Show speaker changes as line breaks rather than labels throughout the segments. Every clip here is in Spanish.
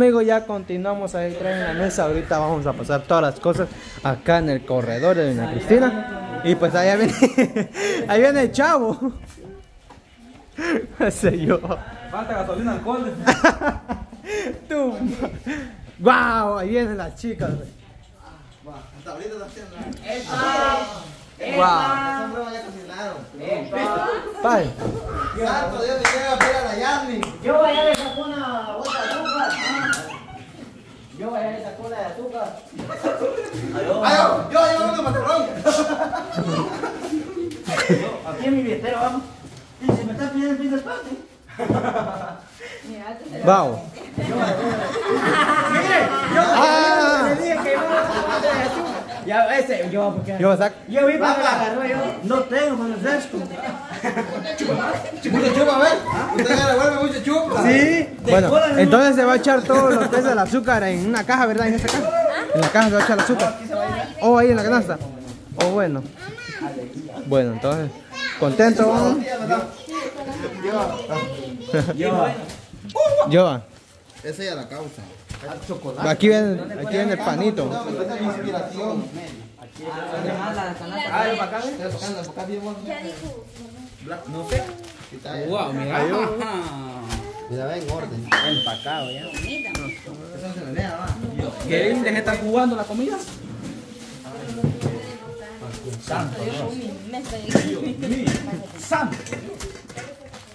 Amigos, ya continuamos ahí atrás en la mesa. Ahorita vamos a pasar todas las cosas acá en el corredor de Doña Cristina. Y pues allá viene, ahí viene el chavo. Ese yo.
Falta gasolina alcohol.
Tú. Wow, ahí vienen las chicas.
Hasta ahorita está haciendo.
Wow.
Esa prueba ya cocinaron.
Bye.
Santo Dios, me llega a pedir a la Yarni.
Yo allá le saco una bolsa de azúcar. Yo allá le saco de azúcar.
Ay, yo, yo, yo, no macarrón.
Aquí en mi billetera, vamos. Y si me está pidiendo el piso espacio.
Wow. Ah,
Ya, ese, yo, porque.
yo sac.
Yo vi para que la agarró yo. No tengo para el fresco.
Mucho chupa, a ver. Usted ya le vuelve mucho chupa.
Sí. Bueno, entonces se va a echar todo lo que es el azúcar en una caja, ¿verdad? En esta caja. En la caja se va a echar el azúcar. Oh, ahí en la canasta. Oh, bueno. Bueno, entonces, contento. Yo.
Esa ya la causa.
Aquí viene, aquí viene el panito.
No.
Ah, sé. Wow, mira.
Mira, ve en orden.
Empacado ya.
Eso se va.
¿Qué deje estar jugando la comida? Santo.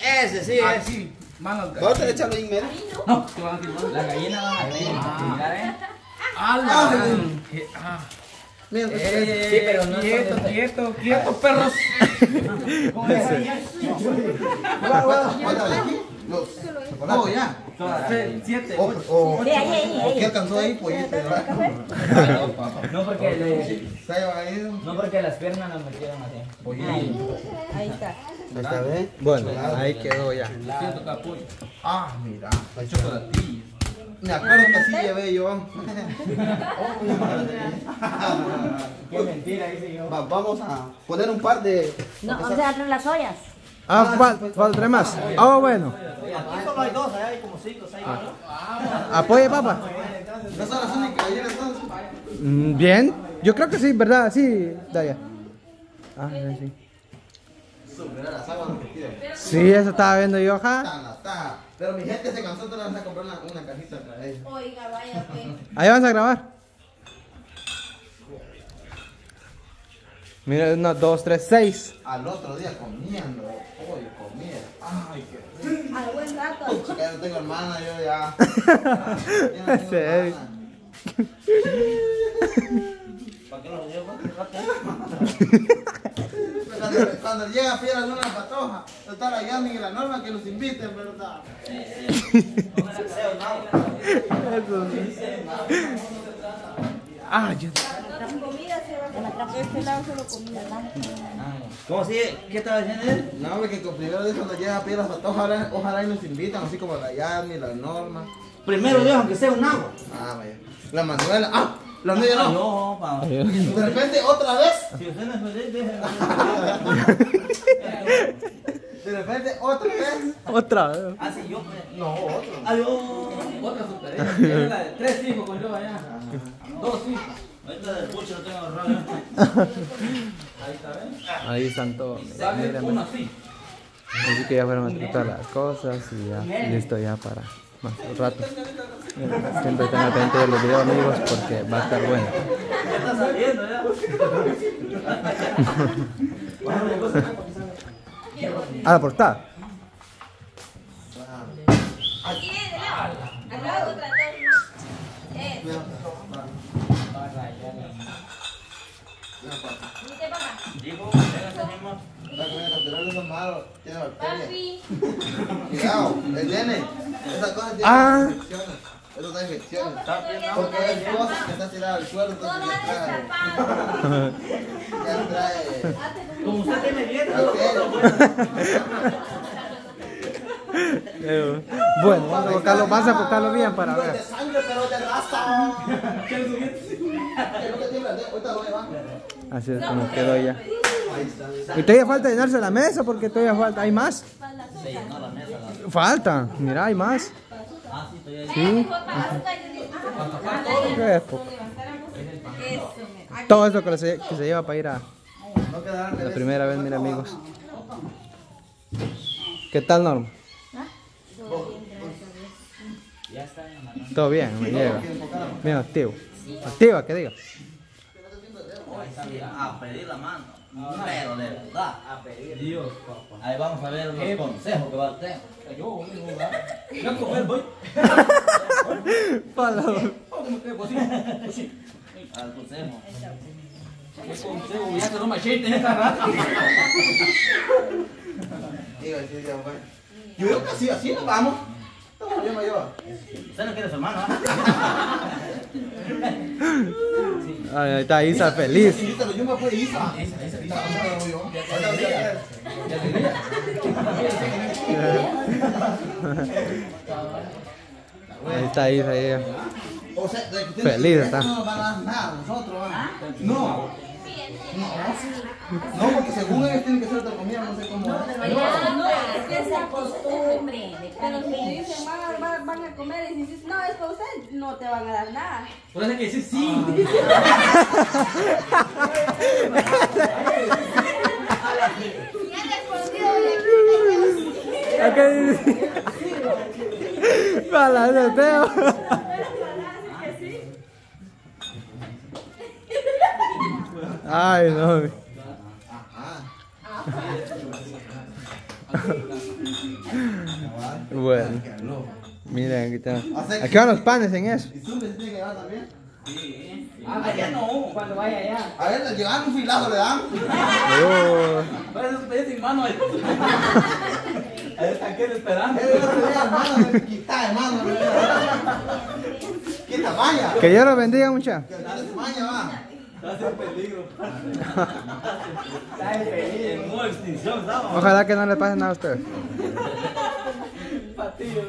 Ese sí,
Ah,
ese.
sí. Mano,
¿Vos te echarlo en medio?
No. La gallina va a. Ah.
Mira,
Sí, pero no
quieto, quieto, quieto, perros.
Los chocolates. Oh, ya.
Seis, Siete,
O,
ocho.
o,
Sí, ahí, ahí,
o
ahí.
qué alcanzó ahí, pollito, ¿verdad?
No porque le.
Se ha llevado
No porque las piernas nos metieron así.
pollito.
Ahí está.
Esta vez.
Bueno, ahí quedó ya.
Ah, mira.
Chocolatillo.
Me acuerdo que así llevé yo.
Qué mentira, dice yo.
Va- vamos a poner un par de.
No, o sea, entre las ollas.
Ah, fal- falta más. Oh, bueno.
Aquí solo hay dos, allá hay como cinco, seis.
Apoye, papá.
No son las únicas ayer entonces.
Mm, Bien. Yo creo que sí, ¿verdad? Sí, Daya. Ah, sí.
Superar las aguas que tiran.
Sí, eso estaba viendo yo,
taja. Pero mi gente se cansó de a comprar una, una cajita para ellos.
Oiga, vaya.
Ahí vas a grabar. Mira, uno, dos, tres, seis.
Al otro día comiendo. Uy, comía. Ay, qué rico.
Al buen rato.
Pucha, ya no tengo hermana, yo ya. Ya no tengo
Sí.
hermana.
¿Para qué los llevo?
Cuando, cuando llega a Piedra Luna Patoja, está la Yanni y la Norma que los inviten, ¿verdad?
Ah, yo.
Comida se va a atrapar este lado solo comida.
¿Cómo sigue? ¿Qué estaba diciendo él?
No, que con primero Dios cuando llega a Piedras Patoja, ojalá, ojalá y nos invitan, así como la Yanni, la Norma.
Primero Dios, aunque sea un agua.
Ah, vaya. La Manuela. Ah, la media no.
No, pa.
De repente, otra vez.
Si usted no es feliz, déjelo.
De repente, otra vez.
Otra vez.
Ah, sí, yo. pues.
No, otro.
Adiós.
Otra de tres hijos con yo allá. Dos hijos. Ahí
están todos.
Así.
Que ya fueron a tratar las cosas y ya listo ya para más rato. Siempre estén atentos de los videos amigos porque va a estar bueno.
Ya está saliendo, ya.
A la portada.
Aquí viene, Leo. Al lado, otra, dos. Eh, ¿viste, papá?
Dijo, venga, tenemos.
La comida natural es malo, tiene bacterias.
Papi.
Cuidado, el nene. Esa cosa tiene
Ah.
infecciones. Eso da infecciones.
Porque
Porque es cosas que está tirada al suelo,
Todo
entonces ya trae.
destapado.
Ya trae.
Como usted tiene dieta,
Eh, Bueno, vamos a vamos a buscarlo bien para
de
ver.
sangre, pero de raza.
Así es como quedó ya. Y todavía falta llenarse la mesa porque todavía falta, hay más. Falta, mira, hay más.
Ah, sí,
Todo eso que se, lleva para ir a la primera vez, mira amigos. ¿Qué tal, Norma? Todo bien, me lleva. Bien activo. Activa, que diga.
A pedir la mano. Pero de verdad. A pedir. Dios, papá. Ahí vamos a ver los consejos que va a tener.
Yo, yo a comer, voy.
Pala.
¿Dónde me quedo? Así, así.
Al consejo.
¿Qué consejo? Ya se lo machete en esta rata.
Digo, sí, sí, bueno. Yo digo que así, así nos vamos. Estamos bien mayor.
Usted no quiere su hermano, ¿ah?
Ahí está Isa feliz.
Yo me fui Isa.
Ahí está Isa. Ella.
O sea, de que ustedes-
Feliz está.
No nos van a dar nada, nosotros, ¿ah? No. No, porque según ellos tienen que ser otra comida, no sé cómo.
No, es que esa costumbre de
Pero si dicen van a, van- van a comer y dices, no, es para usted, no te van a dar nada.
Por eso hay que decir sí.
Ya respondió y aquí
¿A qué dice? Pala, ese Ay, no. Bueno, miren, aquí está. Aquí van los panes en eso.
¿Y tú me tienes que llevar también?
Ah, ya no. Cuando vaya allá.
A ver, le llevan un filazo, le dan.
Parece que pedí sin mano ahí. Ahí está aquel esperando.
Eh, no te veas, hermano, me quita, hermano. Quita maña.
que Dios los bendiga, mucha.
Que dale su maña, va.
Estás en peligro.
Está en peligro. En modo extinción, estamos.
Ojalá que no le pase nada a ustedes.
Patillo.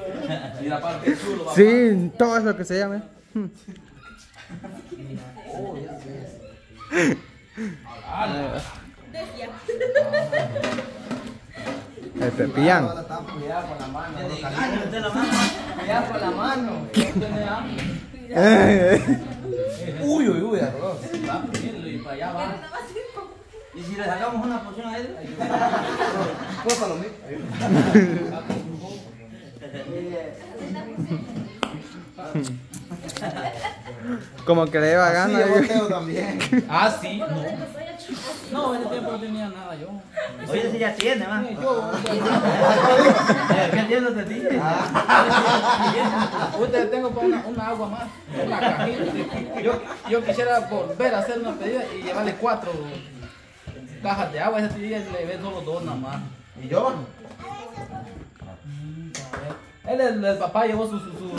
Y la parte chulo, papá.
Sí, todo es lo que se llame. El pepillán.
Cuidado con la mano.
Ay, mete la mano.
Cuidado con la mano. No tiene hambre.
Uy, uy, uy, arroz.
Va primero y para allá va.
¿Y si le sacamos una porción a él?
Lo mismo.
Como que le lleva
Sí,
gana.
yo
digo.
volteo también.
Ah, sí. No. No, en ese tiempo no tenía nada yo.
Oye, si ya tiene, va.
Yo.
¿Qué entiendo te dije?
Ahorita tengo para una, una agua más, una cajita. Yo, yo quisiera volver a hacer una pedida y llevarle cuatro cajas de agua. Ese día le ve solo dos nada más.
¿Y yo?
Él, el, el papá llevó su... su, su...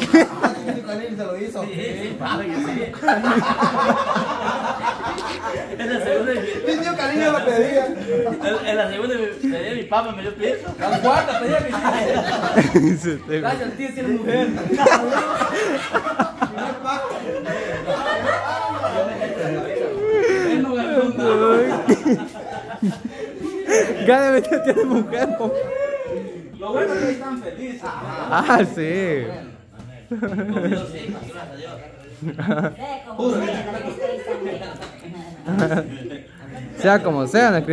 Mi canil se lo hizo.
Sí, la segunda.
Mi tío cariño lo pedía.
En en la segunda dio mi papá, me dio pienso.
La cuarta que hiciste.
Este,
Gracias, tío, tiene mujer. Él no ganó nada.
Cada vez que tiene mujer.
Lo bueno es que están felices.
Ah, sí. Sea como sea, la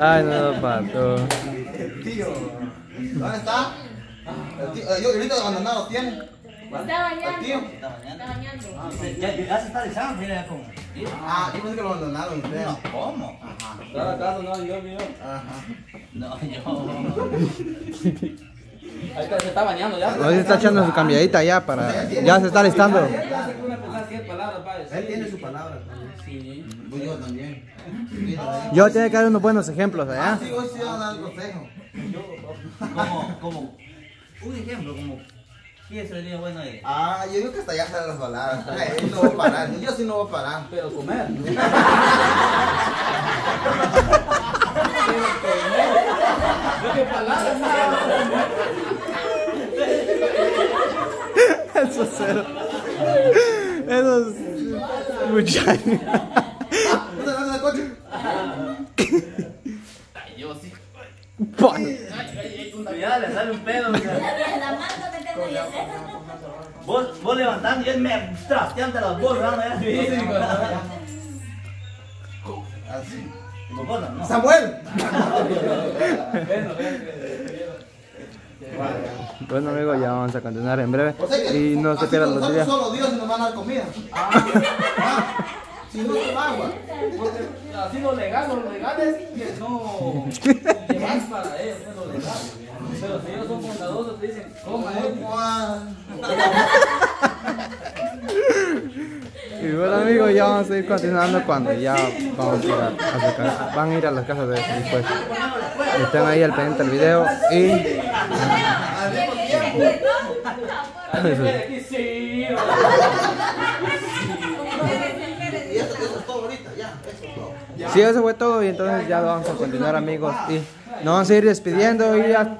Ay, no, pato.
Tío. ¿Dónde está? Yo ahorita abandonado tiene.
Está bañando.
tío.
Está bañando.
Está bañando.
Ya, ya se está alisando, mira como.
Ah, yo pensé que lo abandonaron ustedes.
No, ¿cómo?
Cada caso, no, yo, yo.
Ajá.
No, yo.
Ahí está, se está bañando ya.
Hoy se está echando su cambiadita ya para. Ya se está listando.
Decir.
Él tiene su palabra.
Sí.
Pues yo también.
Yo tiene que dar unos buenos ejemplos allá.
Sí, hoy sí van a dar consejo.
Como, como. Un ejemplo, como. ¿Quién se le diga bueno ahí?
Ah, yo digo que hasta allá salen las palabras. Ay, no voy a parar. Yo sí no voy a parar.
Pero comer. Qué palabras,
Eso es cero. Esos muchachos.
¿No te vas al coche?
Ay, yo sí.
Pon.
pedo. o sea.
La mano
Vos, vos levantando y él me trasteando las bolsas, ¿no?
Sí,
Así.
No.
Samuel.
Bueno,
Bueno amigos, ya vamos a continuar en breve.
O sea que
Y no se pierdan los videos.
Solo Dios nos va a dar comida. Ah, Si no toma agua.
Porque así lo legal, lo legal es que no llevas para ellos, es lo legal. Pero si ellos son bondadosos, te dicen, coma eh".
Y bueno amigos, ya vamos a ir continuando cuando ya vamos a ir a, a sacar- van a ir a las casas de después. Estén ahí al pendiente del video y
sí.
Y eso, eso es todo ahorita, ya. Eso es todo.
Sí, eso fue todo y entonces ya vamos a continuar amigos y nos vamos a ir despidiendo y ya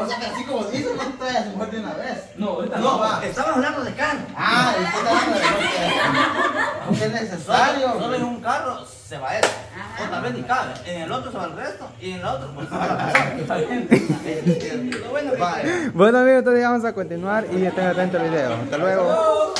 O sea que así como dices, no te vayas a mujer de una vez.
No, ahorita
No,
no.
va.
Estamos hablando de carro.
Ah, está hablando de lo que- lo que es necesario.
Solo en un carro se va eso. Tal vez ni cabe. En el otro se va el resto. Y en el otro, pues se va la persona. Lo bueno
Vale.
Bueno amigos, entonces vamos a continuar y estén atentos al video. Hasta luego.